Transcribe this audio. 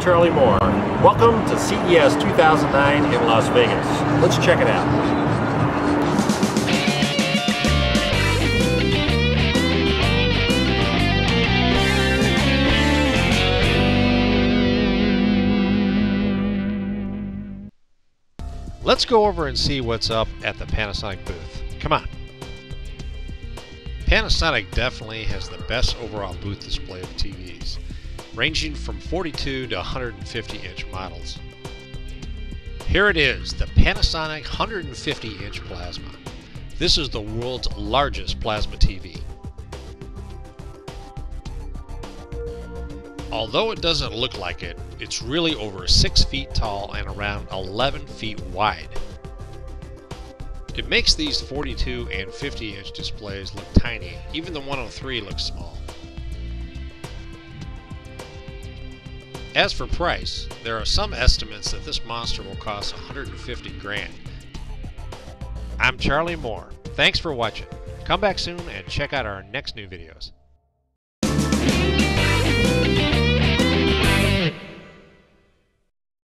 Charlie Moore. Welcome to CES 2009 in Las Vegas. Let's check it out. Let's go over and see what's up at the Panasonic booth. Come on. Panasonic definitely has the best overall booth display of TVs, ranging from 42 to 150 inch models. Here it is, the Panasonic 150 inch plasma. This is the world's largest plasma TV. Although it doesn't look like it, it's really over 6 feet tall and around 11 feet wide. It makes these 42 and 50 inch displays look tiny, even the 103 looks small. As for price, there are some estimates that this monster will cost 150 grand. I'm Charlie Moore. Thanks for watching. Come back soon and check out our next new videos.